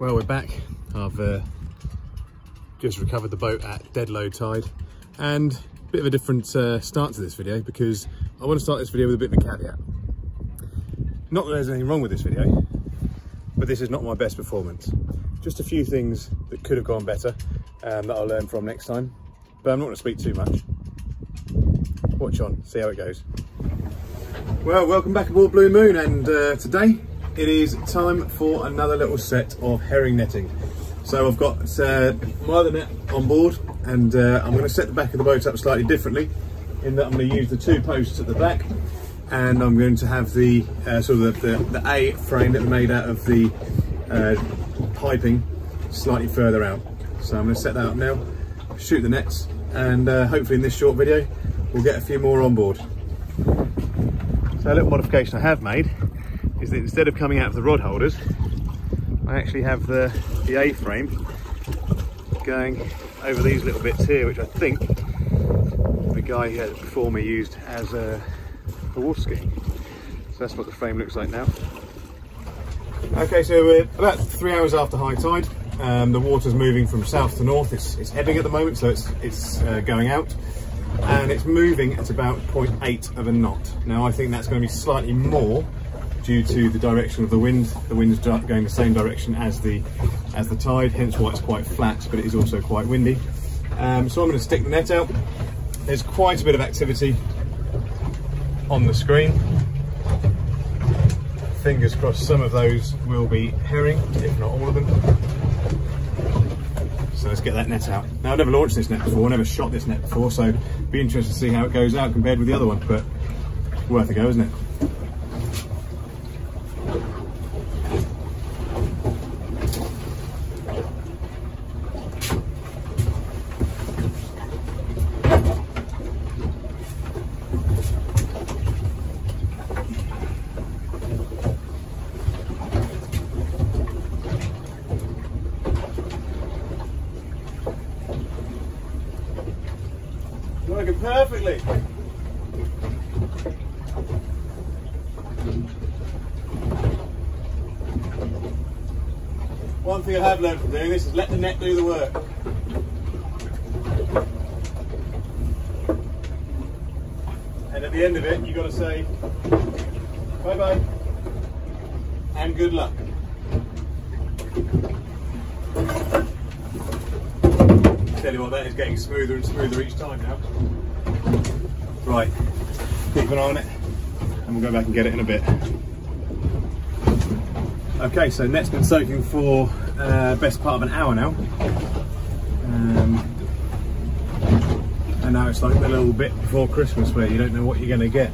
Well, we're back. I've uh, just recovered the boat at dead low tide and a bit of a different uh, start to this video because I want to start this video with a bit of a caveat. Not that there's anything wrong with this video, but this is not my best performance. Just a few things that could have gone better um, that I'll learn from next time, but I'm not going to speak too much. Watch on, see how it goes. Well, welcome back aboard Blue Moon and uh, today it is time for another little set of herring netting. So I've got uh, my other net on board and uh, I'm going to set the back of the boat up slightly differently in that I'm going to use the two posts at the back and I'm going to have the uh, sort of the, the, the, A frame that made out of the uh, piping slightly further out. So I'm going to set that up now, shoot the nets and uh, hopefully in this short video we'll get a few more on board. So a little modification I have made is that instead of coming out of the rod holders, I actually have the, the A-frame going over these little bits here, which I think the guy here before me used as a, a water ski. So that's what the frame looks like now. Okay, so we're about three hours after high tide. Um, the water's moving from south to north. It's, it's ebbing at the moment, so it's, it's uh, going out. And it's moving at about 0.8 of a knot. Now I think that's going to be slightly more due to the direction of the wind. The wind is going the same direction as the as the tide, hence why it's quite flat, but it is also quite windy. Um, so I'm going to stick the net out. There's quite a bit of activity on the screen. Fingers crossed some of those will be herring, if not all of them. So let's get that net out. Now I've never launched this net before, never shot this net before, so be interested to see how it goes out compared with the other one, but worth a go, isn't it? One thing I have learned from doing this is let the net do the work. And at the end of it, you've got to say bye bye and good luck. Tell you what, that is getting smoother and smoother each time now. Right, keep an eye on it and we'll go back and get it in a bit. Okay, so net's been soaking for uh, best part of an hour now. Um, and now it's like the little bit before Christmas where you don't know what you're going to get.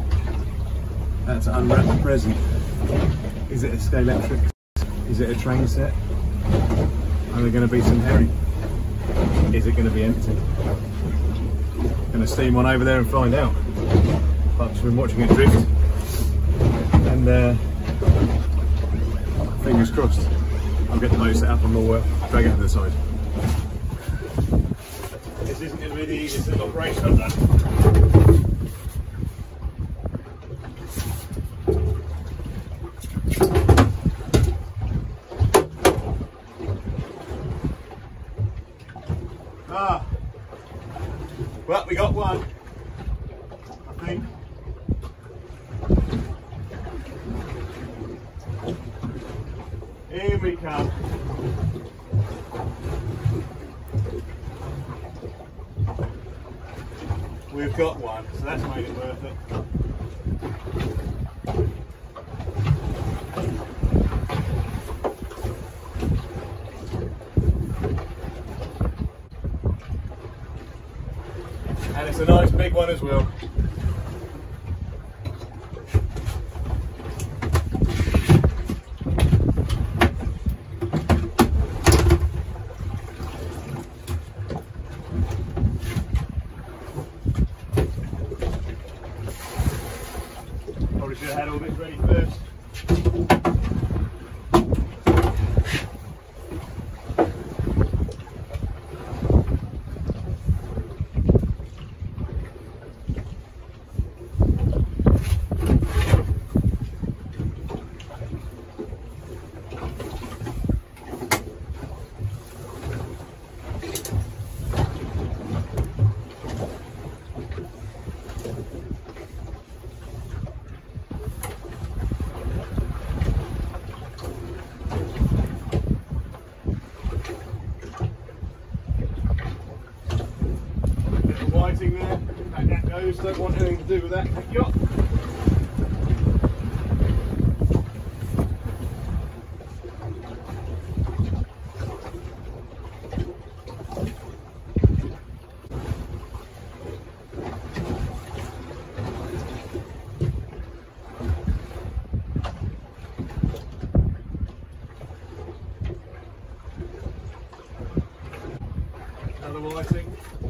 That's unwrap the present. Is it a Scalextric? Is it a train set? Are there going to be some herring? Is it going to be empty? To steam one over there and find out. I've just been watching it drift. And uh, fingers crossed. I'll get the boat set up and we'll uh, drag it to the side. This isn't to be the easiest operation I've done. Ah, well, we got one, I think. Here we come. We've got one, so that's made it worth it. And it's a nice big one as well. Probably should have had all this ready first. Those don't want anything to do with that. Another whiting. Another whiting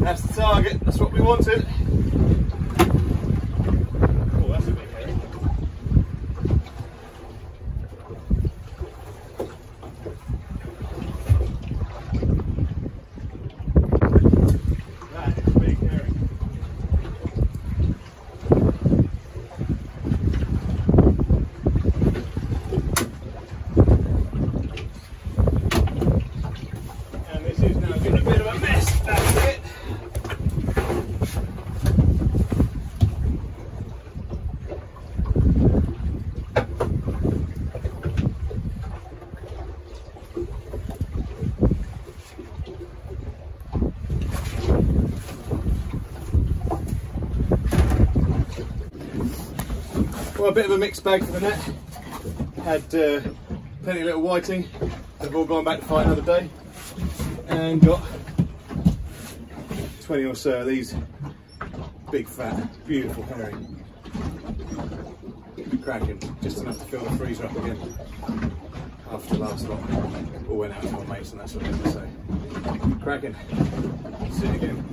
That's the target, that's what we wanted. Oh, that's a big head. That is a big herring. And this is now getting a bit of a mess, that's it. Well, a bit of a mixed bag for the net. Had uh, plenty of little whiting. They've all gone back to fight another day. And got 20 or so of these big, fat, beautiful herring. Cracking, just enough to fill the freezer up again. After the last lot, all went out to my mates and that sort of thing. So, cracking. See you again.